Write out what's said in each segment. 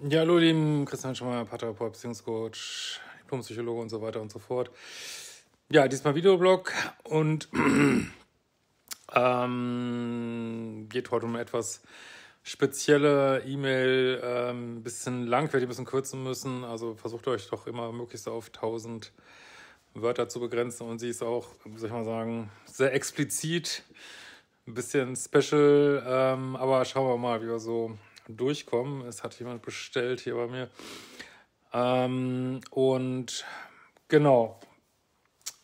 Ja, hallo, lieben Christian Schmeier, Paartherapeut, Beziehungscoach, Diplompsychologe und so weiter und so fort. Ja, diesmal Videoblog und ähm, geht heute um etwas spezielle E-Mail, ein ähm, bisschen lang, werde ich ein bisschen kürzen müssen. Also versucht euch doch immer möglichst auf 1000 Wörter zu begrenzen und sie ist auch, soll ich mal sagen, sehr explizit, ein bisschen special, ähm, aber schauen wir mal, wie wir so durchkommen. Es hat jemand bestellt hier bei mir. Ähm, und genau,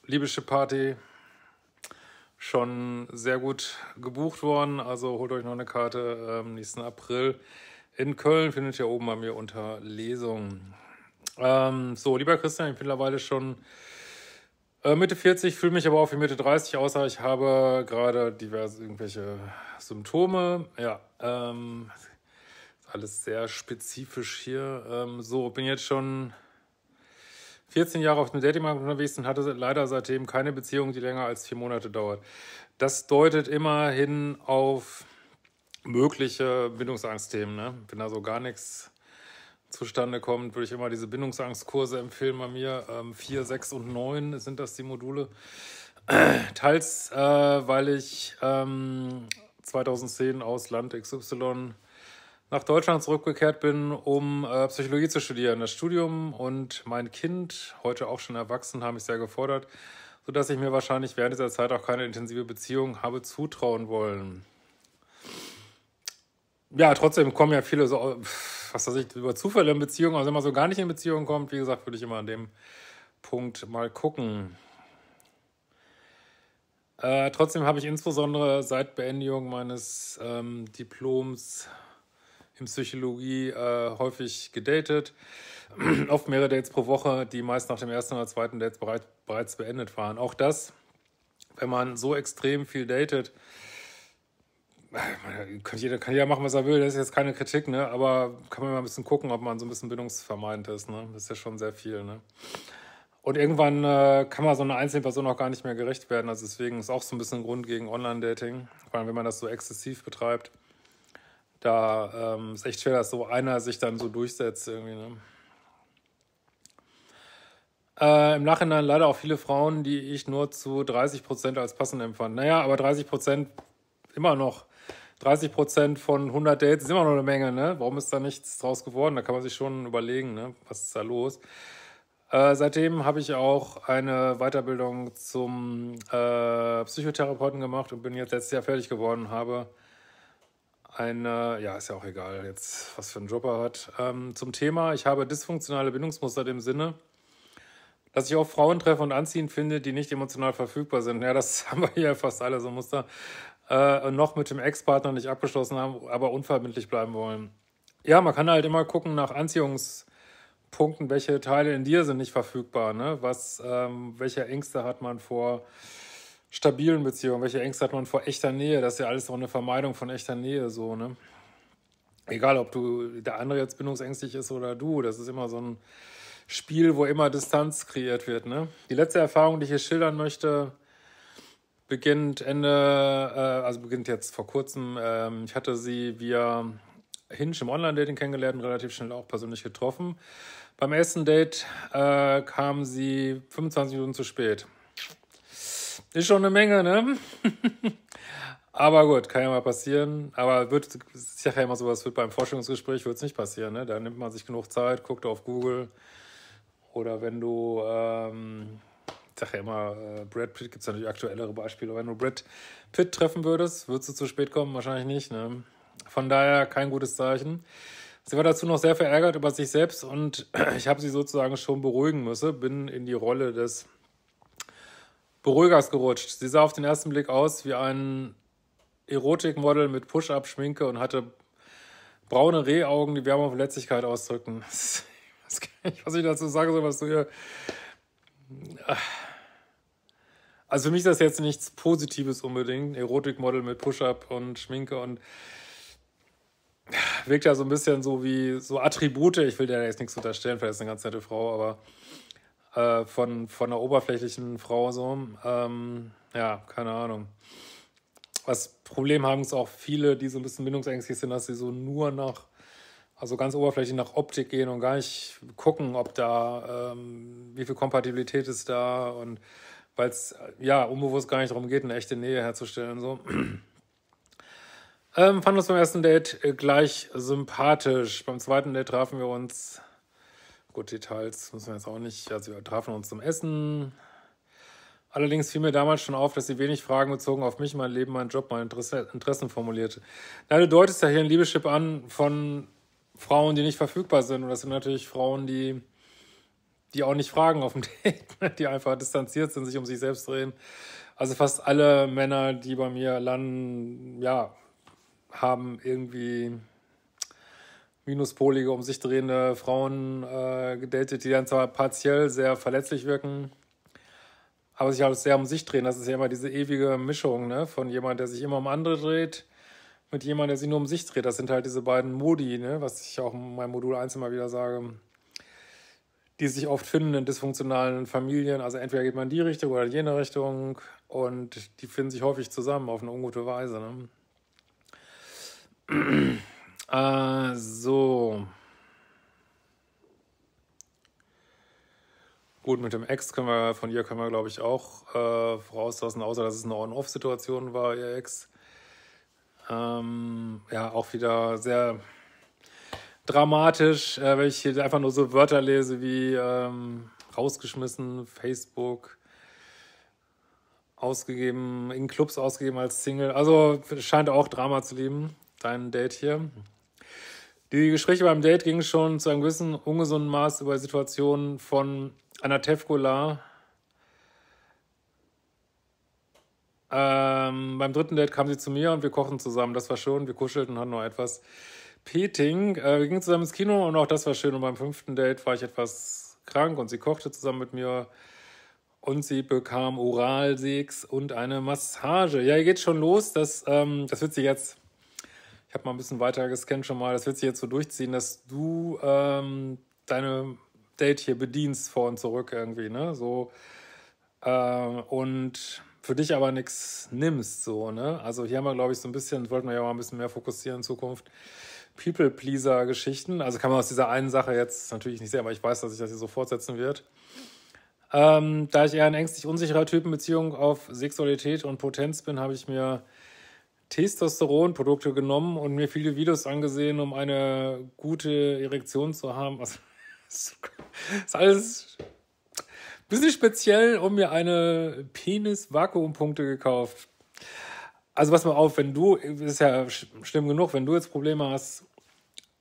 Libysche Party schon sehr gut gebucht worden. Also holt euch noch eine Karte ähm, nächsten April in Köln. Findet ihr oben bei mir unter Lesung. Ähm, so, lieber Christian, ich bin mittlerweile schon äh, Mitte 40, fühle mich aber auch wie Mitte 30, außer ich habe gerade diverse irgendwelche Symptome. Ja, ähm, alles sehr spezifisch hier. Ähm, so, bin jetzt schon 14 Jahre auf dem Datingmarkt unterwegs und hatte leider seitdem keine Beziehung, die länger als vier Monate dauert. Das deutet immerhin auf mögliche Bindungsangstthemen. Ne? Wenn da so gar nichts zustande kommt, würde ich immer diese Bindungsangstkurse empfehlen bei mir. Ähm, 4, 6 und 9 sind das die Module. Teils, äh, weil ich ähm, 2010 aus Land XY nach Deutschland zurückgekehrt bin, um äh, Psychologie zu studieren. Das Studium und mein Kind, heute auch schon erwachsen, haben mich sehr gefordert, sodass ich mir wahrscheinlich während dieser Zeit auch keine intensive Beziehung habe zutrauen wollen. Ja, trotzdem kommen ja viele so, was weiß ich, über Zufälle in Beziehungen, also wenn man so gar nicht in Beziehung kommt, wie gesagt, würde ich immer an dem Punkt mal gucken. Äh, trotzdem habe ich insbesondere seit Beendigung meines ähm, Diploms in Psychologie äh, häufig gedatet. Oft mehrere Dates pro Woche, die meist nach dem ersten oder zweiten Dates bereit, bereits beendet waren. Auch das, wenn man so extrem viel datet, äh, kann jeder, kann jeder machen, was er will, das ist jetzt keine Kritik, ne? aber kann man mal ein bisschen gucken, ob man so ein bisschen bindungsvermeidend ist. Ne? Das ist ja schon sehr viel. Ne? Und irgendwann äh, kann man so einer einzelnen Person auch gar nicht mehr gerecht werden. Also deswegen ist auch so ein bisschen Grund gegen Online-Dating, vor allem wenn man das so exzessiv betreibt da ähm, ist echt schwer, dass so einer sich dann so durchsetzt irgendwie. Ne? Äh, Im Nachhinein leider auch viele Frauen, die ich nur zu 30 Prozent als passend empfand. Naja, aber 30 Prozent immer noch. 30 Prozent von 100 Dates ist immer noch eine Menge, ne? Warum ist da nichts draus geworden? Da kann man sich schon überlegen, ne? Was ist da los? Äh, seitdem habe ich auch eine Weiterbildung zum äh, Psychotherapeuten gemacht und bin jetzt letztes Jahr fertig geworden, habe eine, ja, ist ja auch egal jetzt, was für einen Job er hat. Ähm, zum Thema, ich habe dysfunktionale Bindungsmuster im Sinne, dass ich auch Frauen treffe und anziehend finde, die nicht emotional verfügbar sind. Ja, das haben wir hier fast alle so Muster. Äh, noch mit dem Ex-Partner nicht abgeschlossen haben, aber unverbindlich bleiben wollen. Ja, man kann halt immer gucken nach Anziehungspunkten, welche Teile in dir sind nicht verfügbar, ne? Was, ähm, welche Ängste hat man vor stabilen Beziehungen? Welche Ängste hat man vor echter Nähe? Das ist ja alles auch eine Vermeidung von echter Nähe, so, ne? Egal, ob du der andere jetzt bindungsängstlich ist oder du, das ist immer so ein Spiel, wo immer Distanz kreiert wird, ne? Die letzte Erfahrung, die ich hier schildern möchte, beginnt Ende, äh, also beginnt jetzt vor kurzem. Ähm, ich hatte sie via Hinge im Online-Dating kennengelernt relativ schnell auch persönlich getroffen. Beim ersten Date äh, kam sie 25 Minuten zu spät. Ist schon eine Menge, ne? Aber gut, kann ja mal passieren. Aber wird, ich sage ja immer so, was wird beim Forschungsgespräch wird es nicht passieren, ne? Da nimmt man sich genug Zeit, guckt auf Google. Oder wenn du, ähm, ich sage ja immer, äh, Brad Pitt, gibt es natürlich aktuellere Beispiele. Wenn du Brad Pitt treffen würdest, würdest du zu spät kommen? Wahrscheinlich nicht, ne? Von daher kein gutes Zeichen. Sie war dazu noch sehr verärgert über sich selbst und ich habe sie sozusagen schon beruhigen müssen, bin in die Rolle des Beruhigers gerutscht. Sie sah auf den ersten Blick aus wie ein Erotikmodel mit Push-Up-Schminke und hatte braune Rehaugen, die Wärme und Verletzlichkeit ausdrücken. Ich weiß gar nicht, was ich dazu sagen soll, was du hier. Also für mich ist das jetzt nichts Positives unbedingt. Erotikmodel mit Push-Up und Schminke und wirkt ja so ein bisschen so wie so Attribute. Ich will dir jetzt nichts unterstellen, vielleicht ist eine ganz nette Frau, aber äh, von, von einer oberflächlichen Frau so. Ähm, ja, keine Ahnung. Das Problem haben es auch viele, die so ein bisschen bindungsängstlich sind, dass sie so nur nach Also ganz oberflächlich nach Optik gehen und gar nicht gucken, ob da, ähm, wie viel Kompatibilität ist da und weil es ja unbewusst gar nicht darum geht, eine echte Nähe herzustellen. So. ähm, fanden uns beim ersten Date äh, gleich sympathisch. Beim zweiten Date trafen wir uns, gut, Details müssen wir jetzt auch nicht, also wir trafen uns zum Essen. Allerdings fiel mir damals schon auf, dass sie wenig Fragen bezogen auf mich, mein Leben, meinen Job, meine Interesse, Interessen formulierte. Na, du deutest ja hier ein Liebeschip an von Frauen, die nicht verfügbar sind. Und das sind natürlich Frauen, die, die auch nicht fragen auf dem Date, die einfach distanziert sind, sich um sich selbst drehen. Also fast alle Männer, die bei mir landen, ja, haben irgendwie minuspolige, um sich drehende Frauen äh, gedatet, die dann zwar partiell sehr verletzlich wirken, aber sich auch sehr um sich drehen. Das ist ja immer diese ewige Mischung ne? von jemand, der sich immer um andere dreht, mit jemandem, der sich nur um sich dreht. Das sind halt diese beiden Modi, ne? was ich auch in meinem Modul 1 immer wieder sage, die sich oft finden in dysfunktionalen Familien. Also entweder geht man in die Richtung oder in jene Richtung und die finden sich häufig zusammen auf eine ungute Weise. Ne? Äh, so. Gut, mit dem Ex können wir, von ihr können wir, glaube ich, auch äh, vorauslassen, außer dass es eine On-Off-Situation war, ihr Ex. Ähm, ja, auch wieder sehr dramatisch, äh, wenn ich hier einfach nur so Wörter lese wie ähm, rausgeschmissen, Facebook, ausgegeben, in Clubs ausgegeben als Single. Also scheint auch Drama zu lieben, dein Date hier. Die Gespräche beim Date gingen schon zu einem gewissen ungesunden Maß über Situationen von Anna Tevkola, Ähm, beim dritten Date kam sie zu mir und wir kochten zusammen. Das war schön. Wir kuschelten und hatten noch etwas Peting. Äh, wir gingen zusammen ins Kino und auch das war schön. Und beim fünften Date war ich etwas krank und sie kochte zusammen mit mir. Und sie bekam Oralsex und eine Massage. Ja, hier geht's schon los. Das, ähm, das wird sie jetzt. Ich habe mal ein bisschen weiter gescannt schon mal. Das wird sich jetzt so durchziehen, dass du ähm, deine Date hier bedienst vor und zurück irgendwie, ne? So. Äh, und für dich aber nichts nimmst, so, ne? Also hier haben wir, glaube ich, so ein bisschen, wollten wir ja mal ein bisschen mehr fokussieren in Zukunft. People-Pleaser-Geschichten. Also kann man aus dieser einen Sache jetzt natürlich nicht sehen, aber ich weiß, dass sich das hier so fortsetzen wird. Ähm, da ich eher ein ängstlich unsicherer Typ in Beziehung auf Sexualität und Potenz bin, habe ich mir Testosteronprodukte genommen und mir viele Videos angesehen, um eine gute Erektion zu haben. Also, das ist alles bisschen speziell und mir eine Penis-Vakuumpunkte gekauft. Also pass mal auf, wenn du, ist ja schlimm genug, wenn du jetzt Probleme hast,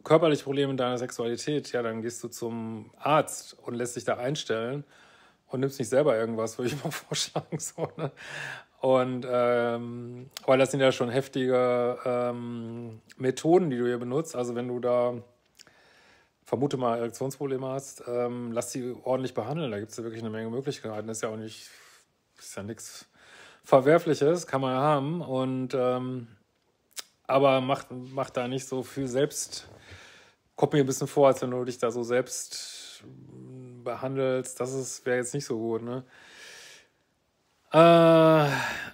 körperliche Probleme in deiner Sexualität, ja, dann gehst du zum Arzt und lässt dich da einstellen und nimmst nicht selber irgendwas, würde ich mal vorschlagen. So, ne? Und ähm, weil das sind ja schon heftige ähm, Methoden, die du hier benutzt. Also wenn du da vermute mal Erektionsprobleme hast, ähm, lass sie ordentlich behandeln. Da gibt es ja wirklich eine Menge Möglichkeiten. Das ist ja auch nicht, ist ja nichts Verwerfliches, kann man ja haben. Und ähm, aber mach, mach da nicht so viel selbst. Kommt mir ein bisschen vor, als wenn du dich da so selbst behandelst. Das wäre jetzt nicht so gut, ne? Äh,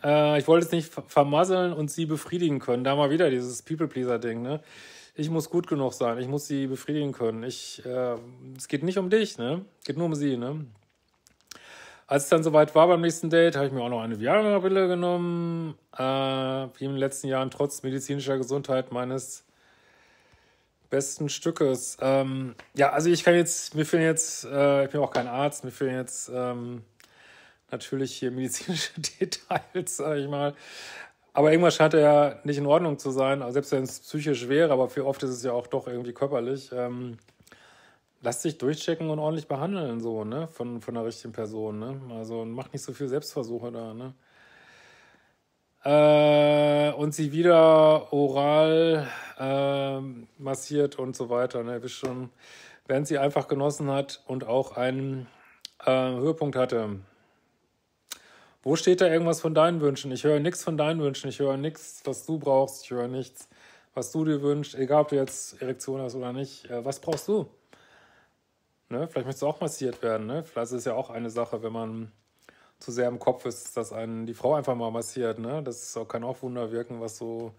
äh, ich wollte es nicht vermasseln und sie befriedigen können. Da mal wieder dieses People-Pleaser-Ding, ne? ich muss gut genug sein, ich muss sie befriedigen können. Ich, äh, es geht nicht um dich, ne? Es geht nur um sie, ne? Als es dann soweit war beim nächsten Date, habe ich mir auch noch eine Viagra-Pille genommen. Äh, wie in den letzten Jahren, trotz medizinischer Gesundheit meines besten Stückes. Ähm, ja, also ich kann jetzt, mir fehlen jetzt, äh, ich bin auch kein Arzt, mir fehlen jetzt ähm, natürlich hier medizinische Details, sag ich mal. Aber irgendwas scheint ja nicht in Ordnung zu sein, also selbst wenn es psychisch wäre, aber für oft ist es ja auch doch irgendwie körperlich. Ähm, lass dich durchchecken und ordentlich behandeln, so, ne, von, von der richtigen Person, ne. Also mach nicht so viel Selbstversuche da, ne. Äh, und sie wieder oral äh, massiert und so weiter, ne, bis schon, während sie einfach genossen hat und auch einen äh, Höhepunkt hatte. Wo steht da irgendwas von deinen Wünschen? Ich höre nichts von deinen Wünschen. Ich höre nichts, was du brauchst. Ich höre nichts, was du dir wünschst. Egal, ob du jetzt Erektion hast oder nicht. Äh, was brauchst du? Ne? Vielleicht möchtest du auch massiert werden. Ne? Vielleicht ist es ja auch eine Sache, wenn man zu sehr im Kopf ist, dass einen die Frau einfach mal massiert. Ne? Das kann auch Wunder wirken, was so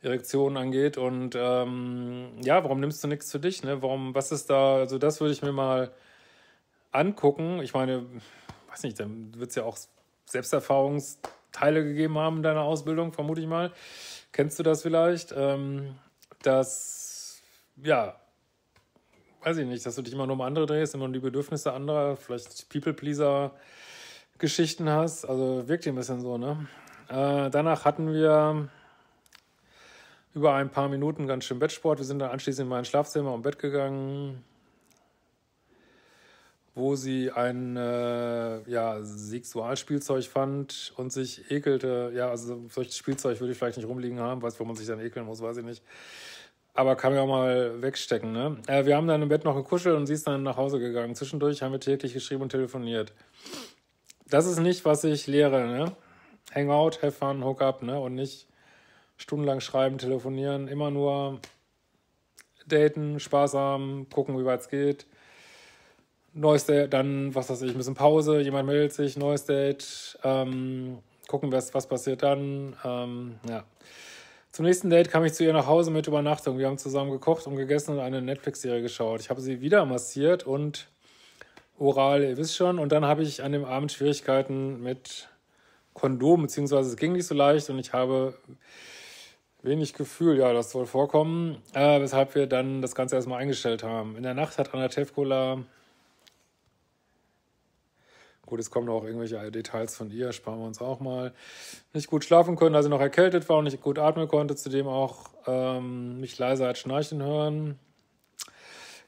Erektion angeht. Und ähm, ja, warum nimmst du nichts für dich? Ne? Warum, was ist da? Also, das würde ich mir mal angucken. Ich meine, weiß nicht, dann wird es ja auch Selbsterfahrungsteile gegeben haben in deiner Ausbildung, vermute ich mal. Kennst du das vielleicht? Ähm, dass, ja, weiß ich nicht, dass du dich immer nur um andere drehst, immer um die Bedürfnisse anderer, vielleicht People-Pleaser-Geschichten hast. Also wirkt ein bisschen so, ne? Äh, danach hatten wir über ein paar Minuten ganz schön Bettsport. Wir sind dann anschließend in mein Schlafzimmer und Bett gegangen, wo sie ein äh, ja, Sexualspielzeug fand und sich ekelte. Ja, also solches Spielzeug würde ich vielleicht nicht rumliegen haben, weiß, wo man sich dann ekeln muss, weiß ich nicht. Aber kann ja auch mal wegstecken, ne? Äh, wir haben dann im Bett noch gekuschelt und sie ist dann nach Hause gegangen. Zwischendurch haben wir täglich geschrieben und telefoniert. Das ist nicht, was ich lehre, ne? Hangout, have fun, hook up, ne? Und nicht stundenlang schreiben, telefonieren, immer nur daten, Spaß haben, gucken, wie weit es geht. Neues Date, dann, was weiß ich, ein bisschen Pause, jemand meldet sich, neues Date, ähm, gucken, was, was passiert dann. Ähm, ja. Zum nächsten Date kam ich zu ihr nach Hause mit Übernachtung. Wir haben zusammen gekocht und gegessen und eine Netflix-Serie geschaut. Ich habe sie wieder massiert und oral, ihr wisst schon. Und dann habe ich an dem Abend Schwierigkeiten mit Kondom, beziehungsweise es ging nicht so leicht und ich habe wenig Gefühl, ja, das soll vorkommen, äh, weshalb wir dann das Ganze erstmal eingestellt haben. In der Nacht hat Anna Tevkola, gut, es kommen auch irgendwelche Details von ihr, sparen wir uns auch mal, nicht gut schlafen können, da sie noch erkältet war und nicht gut atmen konnte, zudem auch ähm, mich leiser hat schnarchen hören.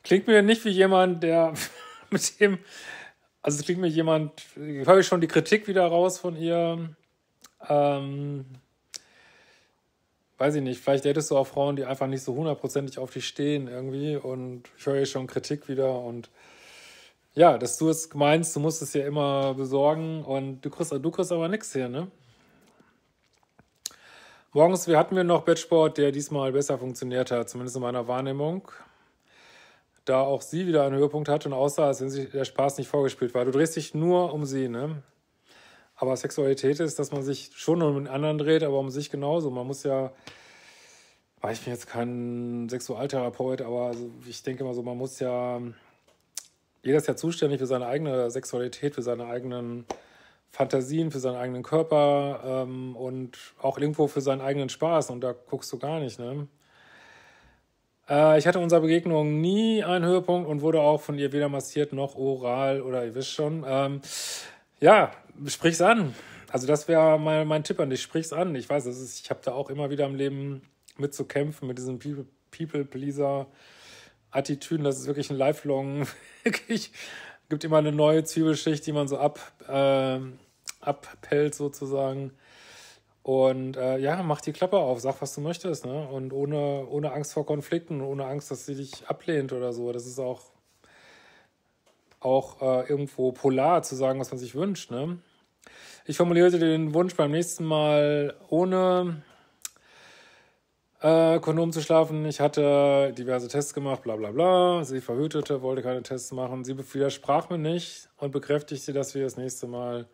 Klingt mir nicht wie jemand, der mit dem, also es klingt mir jemand, höre ich schon die Kritik wieder raus von ihr. Ähm, weiß ich nicht, vielleicht hättest du auch Frauen, die einfach nicht so hundertprozentig auf dich stehen irgendwie und ich höre schon Kritik wieder und ja, dass du es meinst, du musst es ja immer besorgen und du kriegst, du kriegst aber nichts hier, ne? Morgens wir hatten wir noch Bettsport, der diesmal besser funktioniert hat, zumindest in meiner Wahrnehmung. Da auch sie wieder einen Höhepunkt hatte und aussah, als wenn sie der Spaß nicht vorgespielt war. Du drehst dich nur um sie, ne? Aber Sexualität ist, dass man sich schon um den anderen dreht, aber um sich genauso. Man muss ja, ich bin jetzt kein Sexualtherapeut, aber ich denke mal so, man muss ja, jeder ist ja zuständig für seine eigene Sexualität, für seine eigenen Fantasien, für seinen eigenen Körper ähm, und auch irgendwo für seinen eigenen Spaß. Und da guckst du gar nicht, ne? Äh, ich hatte unserer Begegnung nie einen Höhepunkt und wurde auch von ihr weder massiert noch oral oder ihr wisst schon. Ähm, ja, sprich's an. Also das wäre mein, mein Tipp an dich. Sprich's an. Ich weiß, das ist, ich habe da auch immer wieder im Leben mit zu kämpfen, mit diesen People-Pleaser-Attitüden. Das ist wirklich ein Lifelong, wirklich, gibt immer eine neue Zwiebelschicht, die man so ab, äh, abpellt sozusagen. Und äh, ja, mach die Klappe auf, sag, was du möchtest, ne? Und ohne, ohne Angst vor Konflikten, ohne Angst, dass sie dich ablehnt oder so. Das ist auch auch äh, irgendwo polar zu sagen, was man sich wünscht. Ne? Ich formulierte den Wunsch beim nächsten Mal ohne äh, Kondom zu schlafen. Ich hatte diverse Tests gemacht, bla bla bla. Sie verhütete, wollte keine Tests machen. Sie widersprach mir nicht und bekräftigte, dass wir das nächste Mal,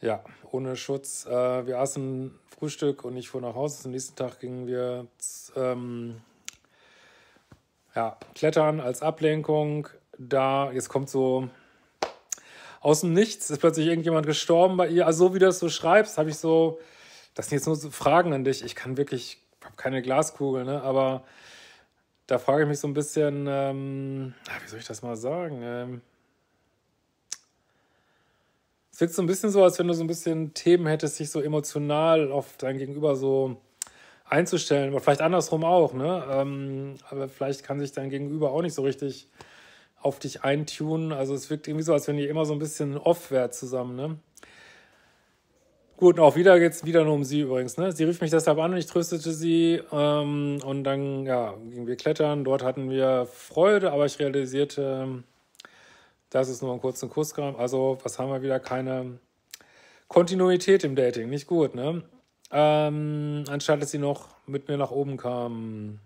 ja, ohne Schutz, äh, wir aßen Frühstück und ich fuhr nach Hause. Am nächsten Tag gingen wir ähm, ja, klettern als Ablenkung da, jetzt kommt so aus dem Nichts, ist plötzlich irgendjemand gestorben bei ihr. Also so wie du das so schreibst, habe ich so, das sind jetzt nur so Fragen an dich. Ich kann wirklich, habe keine Glaskugel, ne? aber da frage ich mich so ein bisschen, ähm, wie soll ich das mal sagen? Ähm, es wirkt so ein bisschen so, als wenn du so ein bisschen Themen hättest, sich so emotional auf dein Gegenüber so einzustellen, aber vielleicht andersrum auch, ne? Ähm, aber vielleicht kann sich dein Gegenüber auch nicht so richtig auf dich eintunen. Also es wirkt irgendwie so, als wenn ihr immer so ein bisschen off wärt zusammen, ne? Gut, auch wieder geht es wieder nur um sie übrigens. Ne? Sie rief mich deshalb an und ich tröstete sie. Ähm, und dann ja, gingen wir klettern. Dort hatten wir Freude, aber ich realisierte, dass es nur einen kurzen Kuss gab. Also, was haben wir wieder? Keine Kontinuität im Dating. Nicht gut, ne? Ähm, anstatt dass sie noch mit mir nach oben kam.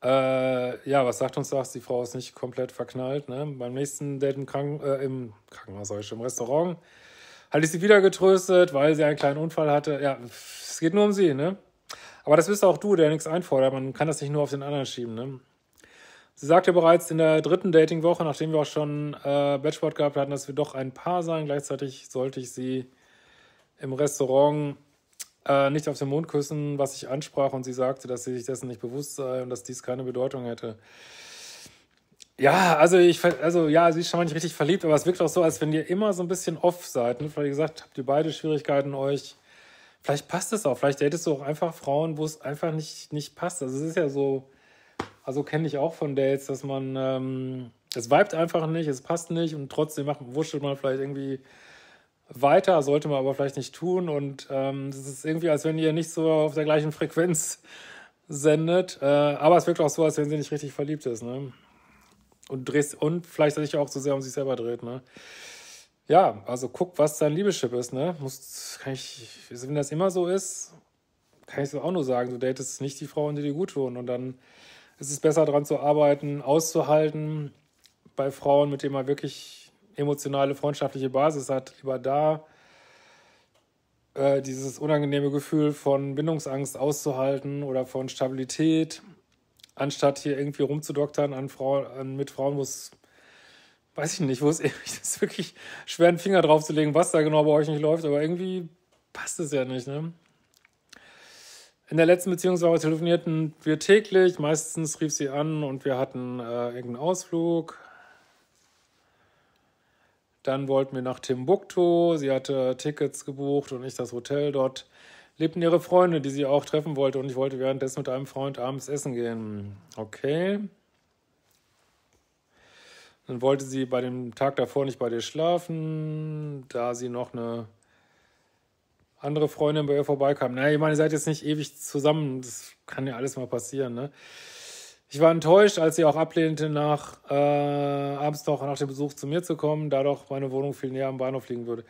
Äh, ja, was sagt uns das? Die Frau ist nicht komplett verknallt. Ne? Beim nächsten Date im, Kranken äh, im Krankenhaus, im Restaurant hatte ich sie wieder getröstet, weil sie einen kleinen Unfall hatte. Ja, es geht nur um sie, ne? Aber das bist auch du, der nichts einfordert. Man kann das nicht nur auf den anderen schieben, ne? Sie sagte bereits in der dritten Datingwoche, nachdem wir auch schon äh, Batchboard gehabt hatten, dass wir doch ein Paar seien. Gleichzeitig sollte ich sie im Restaurant äh, nicht auf den Mund küssen, was ich ansprach. Und sie sagte, dass sie sich dessen nicht bewusst sei und dass dies keine Bedeutung hätte. Ja, also ich, also ja, sie ist schon mal nicht richtig verliebt, aber es wirkt auch so, als wenn ihr immer so ein bisschen off seid. Ne? Ihr gesagt habt, ihr beide Schwierigkeiten euch. Vielleicht passt es auch. Vielleicht datest du auch einfach Frauen, wo es einfach nicht, nicht passt. Also es ist ja so, also kenne ich auch von Dates, dass man, ähm, es vibet einfach nicht, es passt nicht und trotzdem macht, wurschtelt man vielleicht irgendwie weiter, sollte man aber vielleicht nicht tun. Und ähm, es ist irgendwie, als wenn ihr nicht so auf der gleichen Frequenz sendet. Äh, aber es wirkt auch so, als wenn sie nicht richtig verliebt ist. Ne? Und, drehst, und vielleicht sich auch so sehr um sich selber dreht. Ne? Ja, also guck, was dein Liebeschip ist. Ne? Muss, kann ich, wenn das immer so ist, kann ich es auch nur sagen, du datest nicht die Frauen, die dir gut tun. Und dann ist es besser daran zu arbeiten, auszuhalten bei Frauen, mit denen man wirklich emotionale, freundschaftliche Basis hat, lieber da äh, dieses unangenehme Gefühl von Bindungsangst auszuhalten oder von Stabilität, anstatt hier irgendwie rumzudoktern an Frauen, an, mit Frauen, wo es, weiß ich nicht, wo es ist wirklich schwer, einen Finger drauf zu legen, was da genau bei euch nicht läuft, aber irgendwie passt es ja nicht, ne? In der letzten Beziehungswoche telefonierten wir täglich. Meistens rief sie an und wir hatten äh, irgendeinen Ausflug. Dann wollten wir nach Timbuktu. Sie hatte Tickets gebucht und ich das Hotel. Dort lebten ihre Freunde, die sie auch treffen wollte. Und ich wollte währenddessen mit einem Freund abends essen gehen. Okay. Dann wollte sie bei dem Tag davor nicht bei dir schlafen, da sie noch eine andere Freundin bei ihr vorbeikam. Naja, ich meine, ihr seid jetzt nicht ewig zusammen. Das kann ja alles mal passieren, ne? Ich war enttäuscht, als sie auch ablehnte, nach äh, abends noch nach dem Besuch zu mir zu kommen, da doch meine Wohnung viel näher am Bahnhof liegen würde.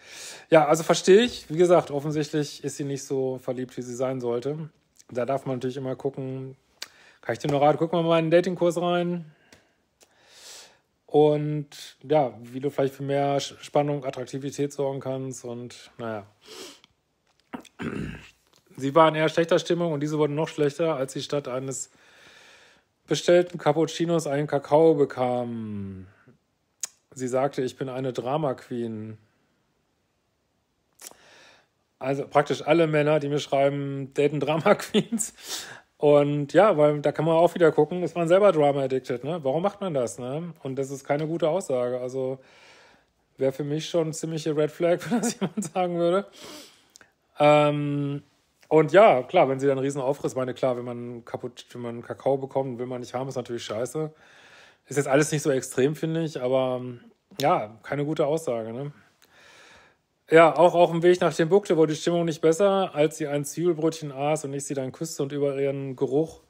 Ja, also verstehe ich. Wie gesagt, offensichtlich ist sie nicht so verliebt, wie sie sein sollte. Da darf man natürlich immer gucken. Kann ich dir nur raten, guck mal in den Datingkurs rein. Und ja, wie du vielleicht für mehr Spannung, Attraktivität sorgen kannst. Und naja. Sie war in eher schlechter Stimmung und diese wurde noch schlechter, als sie statt eines bestellten Cappuccinos einen Kakao bekam. Sie sagte, ich bin eine Drama Queen. Also praktisch alle Männer, die mir schreiben, daten Drama Queens. Und ja, weil da kann man auch wieder gucken, ist man selber Drama addicted, ne? Warum macht man das, ne? Und das ist keine gute Aussage. Also wäre für mich schon ziemliche Red Flag, wenn das jemand sagen würde. Ähm, und ja, klar, wenn sie dann einen riesen Aufriss, meine, klar, wenn man kaputt, wenn man Kakao bekommt, will man nicht haben, ist natürlich scheiße. Ist jetzt alles nicht so extrem, finde ich, aber ja, keine gute Aussage, ne? Ja, auch auf dem Weg nach dem Buckte wurde die Stimmung nicht besser, als sie ein Zwiebelbrötchen aß und ich sie dann küsste und über ihren Geruch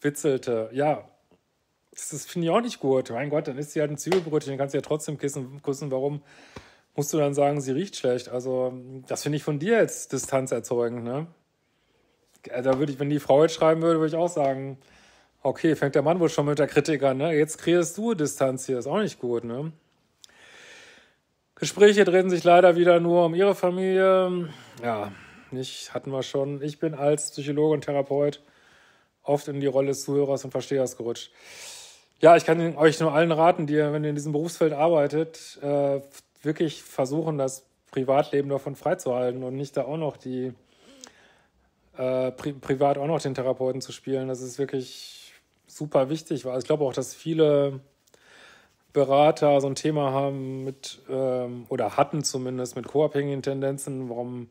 witzelte. Ja, das, finde ich auch nicht gut. Mein Gott, dann isst sie halt ein Zwiebelbrötchen, dann kannst du ja trotzdem küssen. küssen. Warum musst du dann sagen, sie riecht schlecht. Also, das finde ich von dir jetzt Distanz erzeugen, ne? Da würde ich, wenn die Frau jetzt schreiben würde, würde ich auch sagen, okay, fängt der Mann wohl schon mit der Kritik an, ne? Jetzt kreierst du Distanz hier, ist auch nicht gut, ne? Gespräche drehen sich leider wieder nur um ihre Familie. Ja, nicht, hatten wir schon. Ich bin als Psychologe und Therapeut oft in die Rolle des Zuhörers und Verstehers gerutscht. Ja, ich kann euch nur allen raten, die, wenn ihr in diesem Berufsfeld arbeitet, äh, wirklich versuchen, das Privatleben davon freizuhalten und nicht da auch noch die äh, pri privat auch noch den Therapeuten zu spielen. Das ist wirklich super wichtig, weil ich glaube auch, dass viele Berater so ein Thema haben mit ähm, oder hatten zumindest mit co-abhängigen Tendenzen. Warum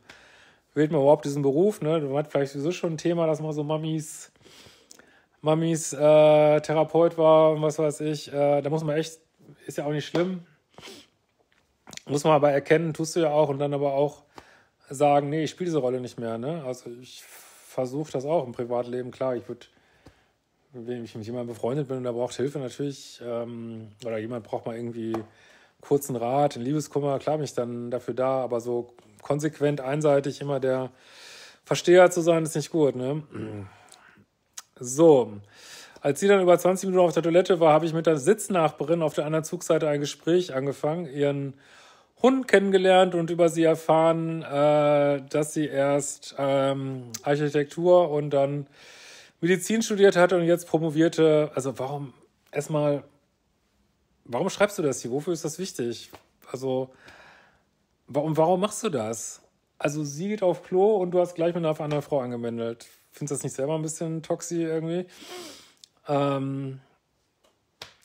wählt man überhaupt diesen Beruf? Ne? Man hat vielleicht sowieso schon ein Thema, dass man so Mamis Mamis äh, Therapeut war und was weiß ich. Äh, da muss man echt, ist ja auch nicht schlimm, muss man aber erkennen, tust du ja auch und dann aber auch sagen, nee, ich spiele diese Rolle nicht mehr. Ne? Also ich versuche das auch im Privatleben. Klar, ich würde, wenn ich mit jemandem befreundet bin und der braucht Hilfe natürlich, ähm, oder jemand braucht mal irgendwie kurzen Rat, einen Liebeskummer, klar bin ich dann dafür da, aber so konsequent, einseitig immer der Versteher zu sein, ist nicht gut. Ne? So, als sie dann über 20 Minuten auf der Toilette war, habe ich mit der Sitznachbarin auf der anderen Zugseite ein Gespräch angefangen, ihren Hund kennengelernt und über sie erfahren, äh, dass sie erst ähm, Architektur und dann Medizin studiert hat und jetzt promovierte. Also warum erstmal, warum schreibst du das hier? Wofür ist das wichtig? Also warum, warum machst du das? Also sie geht auf Klo und du hast gleich mit einer anderen Frau angemeldet. Findest du das nicht selber ein bisschen toxi irgendwie? Ähm,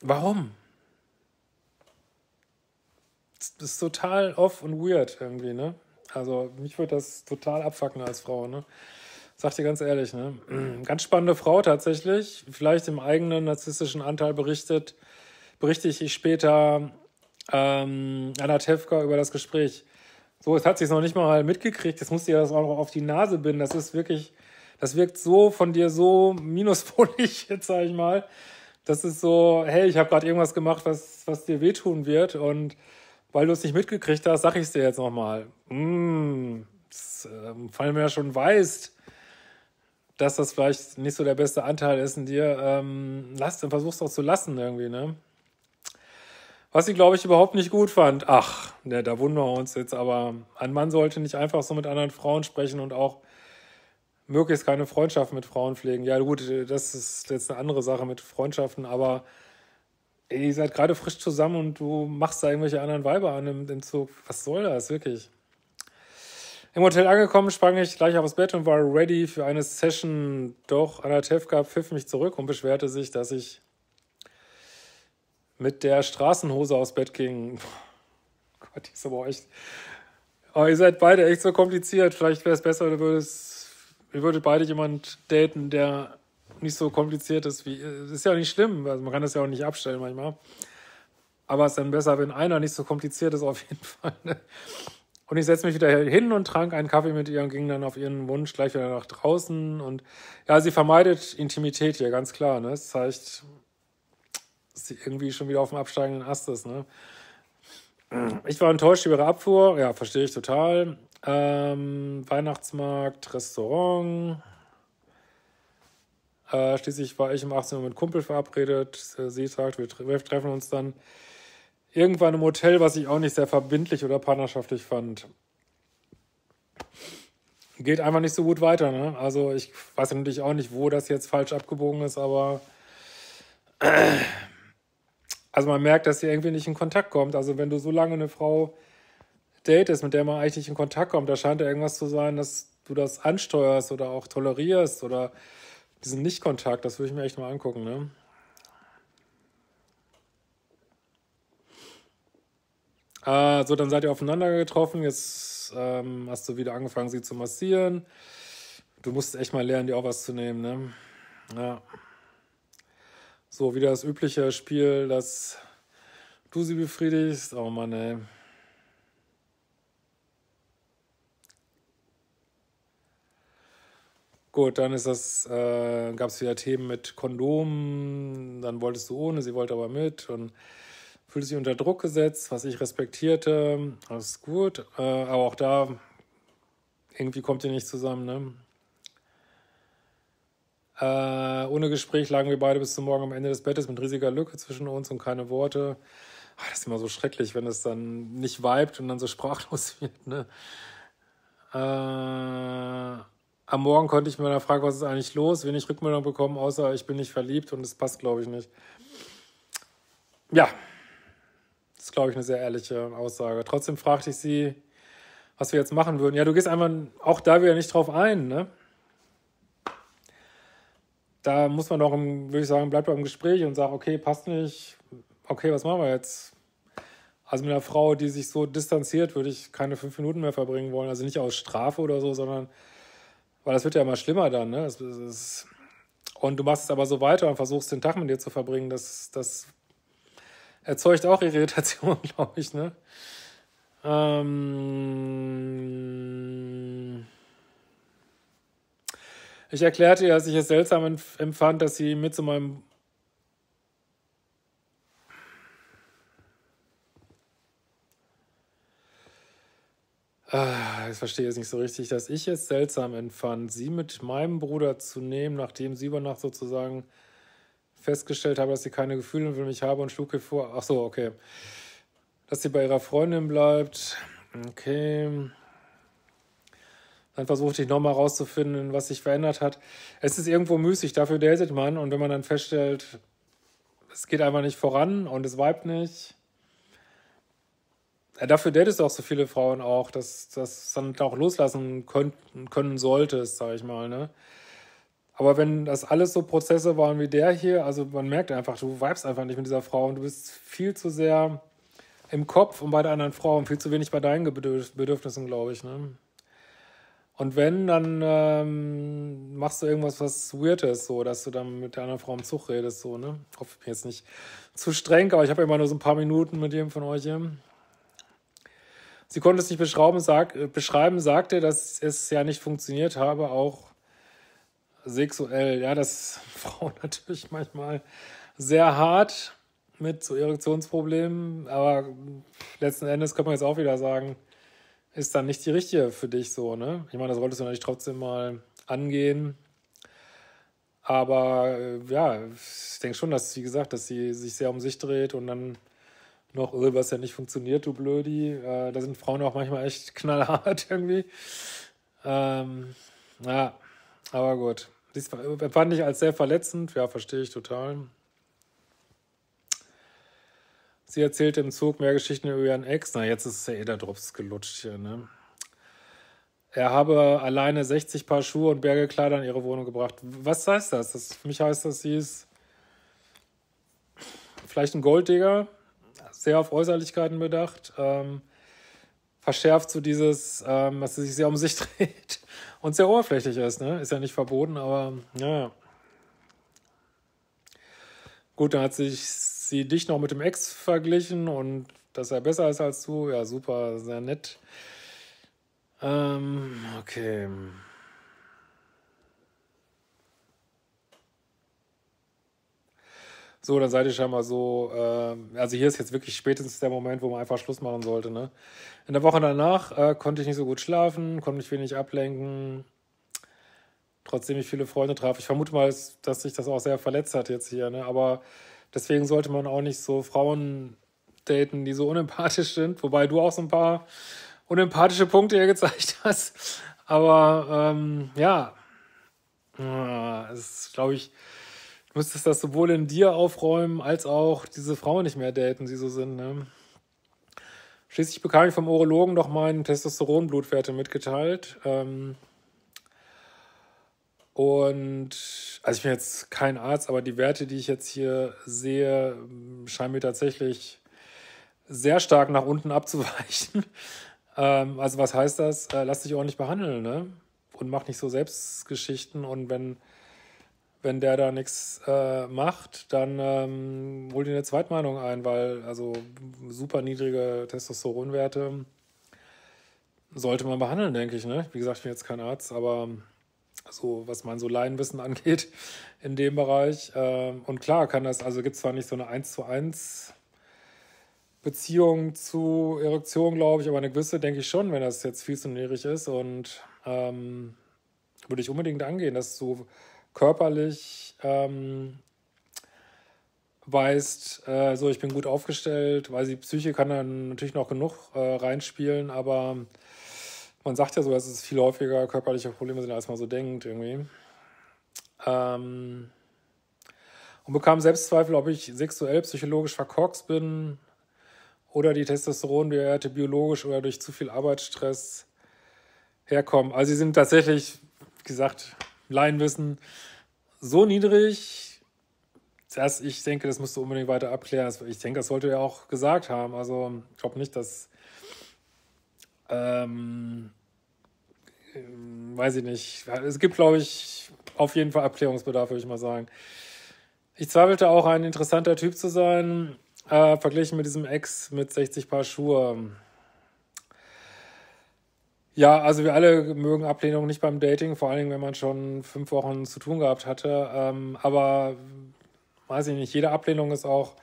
warum? Das ist total off und weird irgendwie, ne? Also mich würde das total abfacken als Frau, ne? Sag dir ganz ehrlich, ne? Ganz spannende Frau tatsächlich. Vielleicht im eigenen narzisstischen Anteil berichtet, berichte ich später ähm, Anna Tefka über das Gespräch. So, jetzt hat sie es noch nicht mal mitgekriegt. Jetzt muss sie das auch noch auf die Nase binden. Das ist wirklich, das wirkt so von dir so minuspolig, jetzt sag ich mal. Das ist so, hey, ich habe gerade irgendwas gemacht, was, was dir wehtun wird. Und weil du es nicht mitgekriegt hast, sag ich es dir jetzt nochmal. Mm, das, äh, weil du ja schon weißt, dass das vielleicht nicht so der beste Anteil ist in dir, ähm, lass, dann versuch's doch zu lassen irgendwie, ne? Was ich, glaube ich, überhaupt nicht gut fand. Ach, ne, da wundern wir uns jetzt, aber ein Mann sollte nicht einfach so mit anderen Frauen sprechen und auch möglichst keine Freundschaft mit Frauen pflegen. Ja, gut, das ist jetzt eine andere Sache mit Freundschaften, aber ey, ihr seid gerade frisch zusammen und du machst da irgendwelche anderen Weiber an im, im Zug. Was soll das, wirklich? Im Hotel angekommen, sprang ich gleich aufs Bett und war ready für eine Session. Doch Anatevka pfiff mich zurück und beschwerte sich, dass ich mit der Straßenhose aufs Bett ging. Gott, die ist aber echt. Aber oh, ihr seid beide echt so kompliziert. Vielleicht wäre es besser, ihr würdet beide jemand daten, der nicht so kompliziert ist wie. Ist ja nicht schlimm, also man kann das ja auch nicht abstellen manchmal. Aber es ist dann besser, wenn einer nicht so kompliziert ist, auf jeden Fall. Ne? Und ich setze mich wieder hin und trank einen Kaffee mit ihr und ging dann auf ihren Wunsch gleich wieder nach draußen. Und ja, sie vermeidet Intimität hier, ganz klar. Ne? Es zeigt, dass sie irgendwie schon wieder auf dem absteigenden Ast ist. Ne? Ich war enttäuscht über ihre Abfuhr. Ja, verstehe ich total. Ähm, Weihnachtsmarkt, Restaurant. Äh, schließlich war ich um 18 Uhr mit Kumpel verabredet. Sie sagt, wir, wir treffen uns dann irgendwann im Hotel, was ich auch nicht sehr verbindlich oder partnerschaftlich fand. Geht einfach nicht so gut weiter. Ne? Also ich weiß natürlich auch nicht, wo das jetzt falsch abgebogen ist, aber also man merkt, dass sie irgendwie nicht in Kontakt kommt. Also wenn du so lange eine Frau datest, mit der man eigentlich nicht in Kontakt kommt, da scheint ja irgendwas zu sein, dass du das ansteuerst oder auch tolerierst oder diesen Nicht-Kontakt, das würde ich mir echt mal angucken. Ne? Äh, so, dann seid ihr aufeinander getroffen. Jetzt ähm, hast du wieder angefangen, sie zu massieren. Du musst echt mal lernen, dir auch was zu nehmen, ne? Ja. So, wieder das übliche Spiel, dass du sie befriedigst. Oh Mann, ey. Gut, dann ist das, äh, gab es wieder Themen mit Kondomen, dann wolltest du ohne, sie wollte aber mit und fühlte sich unter Druck gesetzt, was ich respektierte. Alles ist gut. Äh, aber auch da, irgendwie kommt ihr nicht zusammen. Ne? Äh, ohne Gespräch lagen wir beide bis zum Morgen am Ende des Bettes mit riesiger Lücke zwischen uns und keine Worte. Ach, das ist immer so schrecklich, wenn es dann nicht vibet und dann so sprachlos wird. Ne? Äh, am Morgen konnte ich mir dann fragen, was ist eigentlich los, wenig Rückmeldung bekommen, außer ich bin nicht verliebt und es passt, glaube ich, nicht. Ja, ist, glaube ich, eine sehr ehrliche Aussage. Trotzdem fragte ich sie, was wir jetzt machen würden. Ja, du gehst einfach auch da wieder nicht drauf ein, ne? Da muss man doch, würde ich sagen, bleibt im Gespräch und sagt, okay, passt nicht. Okay, was machen wir jetzt? Also mit einer Frau, die sich so distanziert, würde ich keine fünf Minuten mehr verbringen wollen. Also nicht aus Strafe oder so, sondern weil das wird ja immer schlimmer dann, ne? Das, das, und du machst es aber so weiter und versuchst den Tag mit dir zu verbringen, das, das erzeugt auch Irritation, glaube ich, ne? Ähm ich erklärte ihr, dass ich es seltsam empfand, dass sie mit zu meinem ich verstehe jetzt nicht so richtig, dass ich es seltsam empfand, sie mit meinem Bruder zu nehmen, nachdem sie über Nacht sozusagen festgestellt habe, dass sie keine Gefühle für mich habe und schlug ihr vor, ach so, okay. dass sie bei ihrer Freundin bleibt. Okay. Dann versuchte ich nochmal rauszufinden, was sich verändert hat. Es ist irgendwo müßig, dafür datet man. Und wenn man dann feststellt, es geht einfach nicht voran und es weibt nicht, ja, dafür datest du auch so viele Frauen auch, dass das dann auch loslassen können, können solltest, sag ich mal, ne? Aber wenn das alles so Prozesse waren wie der hier, also man merkt einfach, du vibest einfach nicht mit dieser Frau und du bist viel zu sehr im Kopf und bei der anderen Frau und viel zu wenig bei deinen Bedürfnissen, glaube ich, ne? Und wenn, dann ähm, machst du irgendwas, was weird ist, so, dass du dann mit der anderen Frau im Zug redest, so, ne? Ich hoffe, ich bin jetzt nicht zu streng, aber ich habe ja immer nur so ein paar Minuten mit jedem von euch hier. Sie konnte es nicht beschreiben, sag, äh, beschreiben, sagte, dass es ja nicht funktioniert habe, auch sexuell. Ja, das Frauen natürlich manchmal sehr hart mit so Erektionsproblemen, aber letzten Endes kann man jetzt auch wieder sagen, ist dann nicht die richtige für dich so, ne? Ich meine, das solltest du natürlich trotzdem mal angehen. Aber äh, ja, ich denke schon, dass, wie gesagt, dass sie sich sehr um sich dreht und dann noch, oh, was ja nicht funktioniert, du Blödi. Äh, da sind Frauen auch manchmal echt knallhart irgendwie. Ähm, ja, aber gut. Das fand ich als sehr verletzend, ja, verstehe ich total. Sie erzählte im Zug mehr Geschichten über ihren Ex. Na, jetzt ist der Ederdrops gelutscht hier, ne? Er habe alleine 60 Paar Schuhe und Bergekleider in ihre Wohnung gebracht. Was heißt das? das für mich heißt das, sie ist vielleicht ein Golddigger, sehr auf Äußerlichkeiten bedacht, ähm, verschärft so dieses, ähm, dass sie sich sehr um sich dreht und sehr oberflächlich ist. Ne? Ist ja nicht verboten, aber ja. Gut, dann hat sich sie dich noch mit dem Ex verglichen und dass er besser ist als du. Ja, super, sehr nett. Ähm, okay. So, dann seid ihr scheinbar so, äh, also hier ist jetzt wirklich spätestens der Moment, wo man einfach Schluss machen sollte. Ne? In der Woche danach äh, konnte ich nicht so gut schlafen, konnte mich wenig ablenken, trotzdem ich viele Freunde traf. Ich vermute mal, dass sich das auch sehr verletzt hat jetzt hier, ne? aber Deswegen sollte man auch nicht so Frauen daten, die so unempathisch sind, wobei du auch so ein paar unempathische Punkte hier gezeigt hast. Aber ähm, ja, es ist, glaube ich, müsstest das sowohl in dir aufräumen, als auch diese Frauen nicht mehr daten, die so sind. Ne? Schließlich bekam ich vom Urologen noch meinen Testosteronblutwerte mitgeteilt. Ähm, und also ich bin jetzt kein Arzt, aber die Werte, die ich jetzt hier sehe, scheinen mir tatsächlich sehr stark nach unten abzuweichen. Ähm, also was heißt das? Äh, lass dich ordentlich behandeln, ne? Und mach nicht so Selbstgeschichten. Und wenn, wenn der da nichts äh, macht, dann ähm, hol dir eine Zweitmeinung ein, weil also super niedrige Testosteronwerte sollte man behandeln, denke ich. Ne? Wie gesagt, ich bin jetzt kein Arzt, aber so was mein so Laienwissen angeht in dem Bereich. Ähm, und klar kann das, also gibt es zwar nicht so eine 1 zu 1 Beziehung zu Erektion, glaube ich, aber eine gewisse denke ich schon, wenn das jetzt viel zu niedrig ist. Und ähm, würde ich unbedingt angehen, dass du körperlich ähm, weißt, äh, so ich bin gut aufgestellt, weil die Psyche kann dann natürlich noch genug äh, reinspielen, aber man sagt ja so, dass es viel häufiger körperliche Probleme sind, als man so denkt, irgendwie. Ähm, und bekam Selbstzweifel, ob ich sexuell, psychologisch verkorkst bin oder die Testosteronwerte biologisch oder durch zu viel Arbeitsstress herkommen. Also sie sind tatsächlich, wie gesagt, Laienwissen so niedrig, dass ich denke, das musst du unbedingt weiter abklären. Ich denke, das sollte er auch gesagt haben. Also ich glaube nicht, dass ähm, weiß ich nicht. Es gibt, glaube ich, auf jeden Fall Abklärungsbedarf, würde ich mal sagen. Ich zweifelte auch, ein interessanter Typ zu sein, äh, verglichen mit diesem Ex mit 60 Paar Schuhe. Ja, also wir alle mögen Ablehnung nicht beim Dating, vor allen Dingen, wenn man schon fünf Wochen zu tun gehabt hatte. Ähm, aber weiß ich nicht, jede Ablehnung ist auch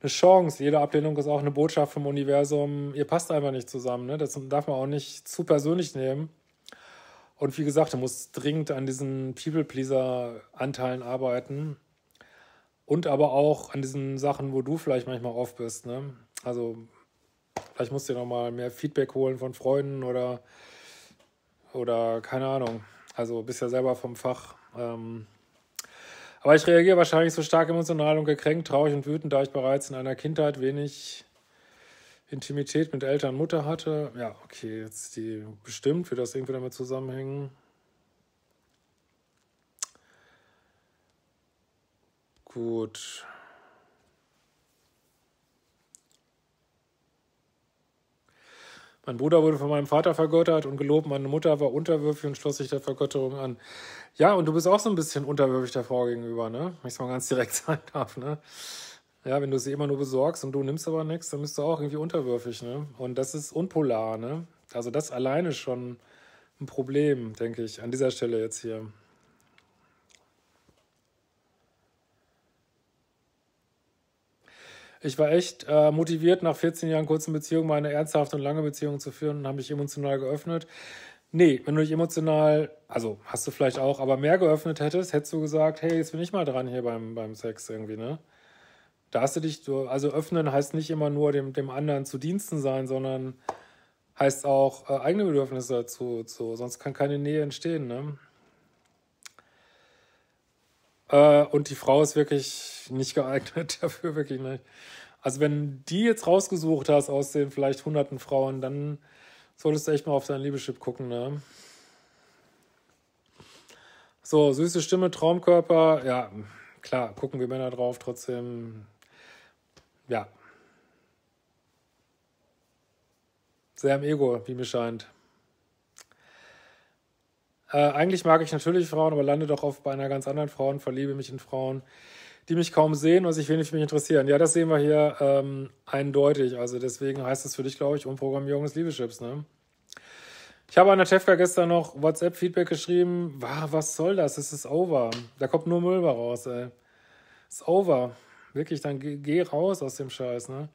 eine Chance. Jede Ablehnung ist auch eine Botschaft vom Universum. Ihr passt einfach nicht zusammen. Ne? Das darf man auch nicht zu persönlich nehmen. Und wie gesagt, er muss dringend an diesen People-Pleaser-Anteilen arbeiten. Und aber auch an diesen Sachen, wo du vielleicht manchmal off bist. Ne? Also Vielleicht musst du dir nochmal mehr Feedback holen von Freunden oder, oder keine Ahnung. Also bist ja selber vom Fach. Ähm, aber ich reagiere wahrscheinlich so stark emotional und gekränkt, traurig und wütend, da ich bereits in einer Kindheit wenig Intimität mit Eltern und Mutter hatte. Ja, okay, jetzt die bestimmt, wird das irgendwie damit zusammenhängen. Gut. Mein Bruder wurde von meinem Vater vergöttert und gelobt, meine Mutter war unterwürfig und schloss sich der Vergötterung an. Ja, und du bist auch so ein bisschen unterwürfig der Frau gegenüber, ne? Wenn ich es mal ganz direkt sagen darf, ne? Ja, wenn du sie immer nur besorgst und du nimmst aber nichts, dann bist du auch irgendwie unterwürfig, ne? Und das ist unpolar, ne? Also das alleine schon ein Problem, denke ich, an dieser Stelle jetzt hier. Ich war echt äh, motiviert, nach 14 Jahren kurzen Beziehung mal eine ernsthafte und lange Beziehung zu führen und habe mich emotional geöffnet. Nee, wenn du dich emotional, also hast du vielleicht auch, aber mehr geöffnet hättest, hättest du gesagt, hey, jetzt bin ich mal dran hier beim, beim Sex irgendwie, ne? Da hast du dich, also öffnen heißt nicht immer nur dem, dem anderen zu Diensten sein, sondern heißt auch äh, eigene Bedürfnisse zu, zu, sonst kann keine Nähe entstehen, ne? Äh, und die Frau ist wirklich nicht geeignet dafür, wirklich nicht. Also wenn die jetzt rausgesucht hast aus den vielleicht hunderten Frauen, dann solltest du echt mal auf dein Liebeschip gucken, ne? So, süße Stimme, Traumkörper, ja, klar, gucken wir Männer drauf, trotzdem, ja. Sehr im Ego, wie mir scheint. Äh, eigentlich mag ich natürlich Frauen, aber lande doch oft bei einer ganz anderen Frau und verliebe mich in Frauen, die mich kaum sehen und sich wenig für mich interessieren. Ja, das sehen wir hier ähm, eindeutig. Also deswegen heißt es für dich, glaube ich, Umprogrammierung des Liebeschips. Ne? Ich habe an der Tefka gestern noch WhatsApp-Feedback geschrieben. Was soll das? Es ist over. Da kommt nur Müll raus, ey. Es ist over. Wirklich, dann geh, geh raus aus dem Scheiß, ne?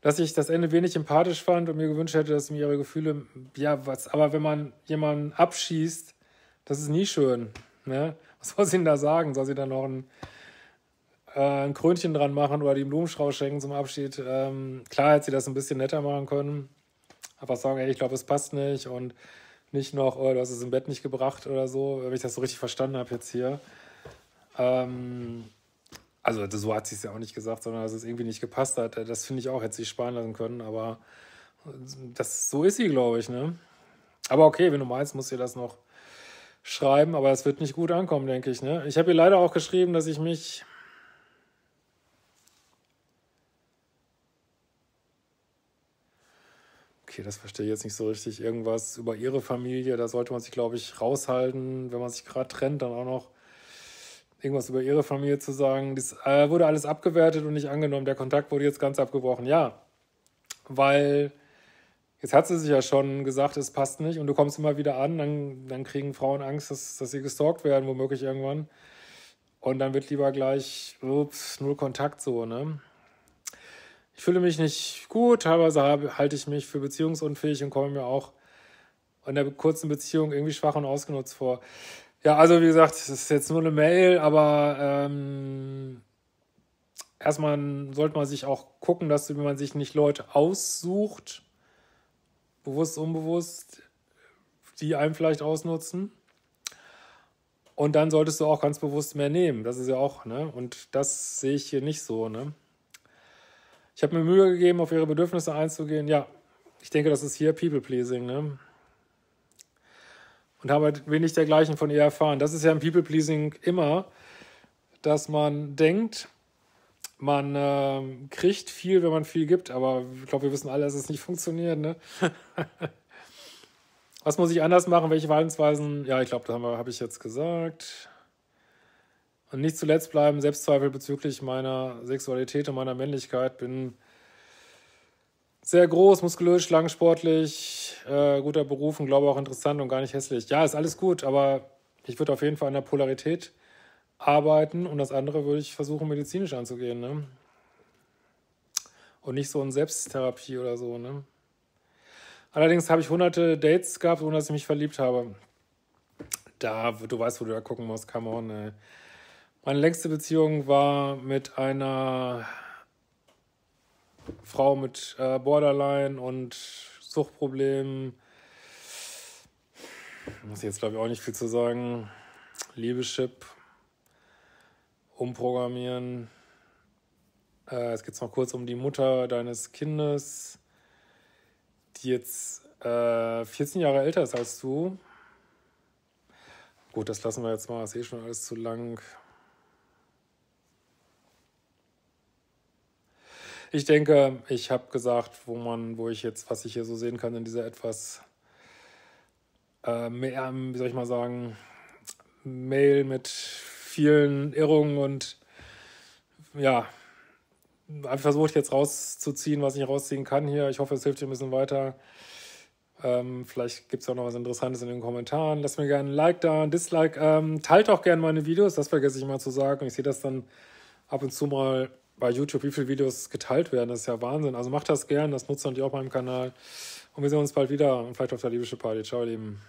Dass ich das Ende wenig empathisch fand und mir gewünscht hätte, dass mir ihre Gefühle, ja, was, aber wenn man jemanden abschießt, das ist nie schön. Ne? Was soll sie denn da sagen? Soll sie da noch ein, äh, ein Krönchen dran machen oder die Blumenstrauß schenken zum Abschied? Ähm, klar hätte sie das ein bisschen netter machen können, aber sagen, ey, ich glaube, es passt nicht und nicht noch, oh, du hast es im Bett nicht gebracht oder so, wenn ich das so richtig verstanden habe jetzt hier. Ähm, also so hat sie es ja auch nicht gesagt, sondern dass es irgendwie nicht gepasst hat. Das finde ich auch, hätte sie sparen lassen können, aber das, so ist sie, glaube ich, ne? Aber okay, wenn du meinst, musst du das noch schreiben, aber es wird nicht gut ankommen, denke ich, ne? Ich habe ihr leider auch geschrieben, dass ich mich Okay, das verstehe ich jetzt nicht so richtig. Irgendwas über ihre Familie, da sollte man sich, glaube ich, raushalten, wenn man sich gerade trennt, dann auch noch irgendwas über ihre Familie zu sagen. Das äh, wurde alles abgewertet und nicht angenommen. Der Kontakt wurde jetzt ganz abgebrochen. Ja, weil jetzt hat sie sich ja schon gesagt, es passt nicht und du kommst immer wieder an, dann, dann kriegen Frauen Angst, dass, dass sie gestalkt werden, womöglich irgendwann. Und dann wird lieber gleich, ups, null Kontakt so, ne? Ich fühle mich nicht gut, teilweise halte ich mich für beziehungsunfähig und komme mir auch in der kurzen Beziehung irgendwie schwach und ausgenutzt vor. Ja, also wie gesagt, es ist jetzt nur eine Mail, aber ähm, erstmal sollte man sich auch gucken, dass man sich nicht Leute aussucht, bewusst, unbewusst, die einem vielleicht ausnutzen. Und dann solltest du auch ganz bewusst mehr nehmen. Das ist ja auch, ne? Und das sehe ich hier nicht so, ne? Ich habe mir Mühe gegeben, auf ihre Bedürfnisse einzugehen. Ja, ich denke, das ist hier People-Pleasing, ne? Und habe halt wenig dergleichen von ihr erfahren. Das ist ja im People-Pleasing immer, dass man denkt, man äh, kriegt viel, wenn man viel gibt, aber ich glaube, wir wissen alle, dass es nicht funktioniert. Ne? Was muss ich anders machen? Welche Verhaltensweisen? Ja, ich glaube, das habe hab ich jetzt gesagt. Und nicht zuletzt bleiben Selbstzweifel bezüglich meiner Sexualität und meiner Männlichkeit. Bin sehr groß, muskulös, schlank, sportlich, äh, guter Beruf und glaube auch interessant und gar nicht hässlich. Ja, ist alles gut, aber ich würde auf jeden Fall an der Polarität arbeiten und das andere würde ich versuchen, medizinisch anzugehen. Ne? Und nicht so in Selbsttherapie oder so. Ne? Allerdings habe ich hunderte Dates gehabt, ohne dass ich mich verliebt habe. Da, du weißt, wo du da gucken musst, come on. Ey. Meine längste Beziehung war mit einer Frau mit äh, Borderline und Suchtproblemen. Muss ich jetzt, glaube ich, auch nicht viel zu sagen. Liebeschip. Umprogrammieren. Äh, es geht noch kurz um die Mutter deines Kindes, die jetzt äh, 14 Jahre älter ist als du. Gut, das lassen wir jetzt mal, das ist eh schon alles zu lang. Ich denke, ich habe gesagt, wo man, wo ich jetzt, was ich hier so sehen kann in dieser etwas äh, mehr, wie soll ich mal sagen, Mail mit vielen Irrungen und ja, einfach versucht jetzt rauszuziehen, was ich rausziehen kann hier. Ich hoffe, es hilft dir ein bisschen weiter. Ähm, vielleicht gibt es auch noch was Interessantes in den Kommentaren. Lasst mir gerne ein Like da, ein Dislike. Ähm, teilt auch gerne meine Videos, das vergesse ich mal zu sagen. Ich sehe das dann ab und zu mal bei YouTube, wie viele Videos geteilt werden. Das ist ja Wahnsinn. Also macht das gern, das nutzt natürlich auch meinem Kanal. Und wir sehen uns bald wieder und vielleicht auf der Liebische Party. Ciao, ihr Lieben.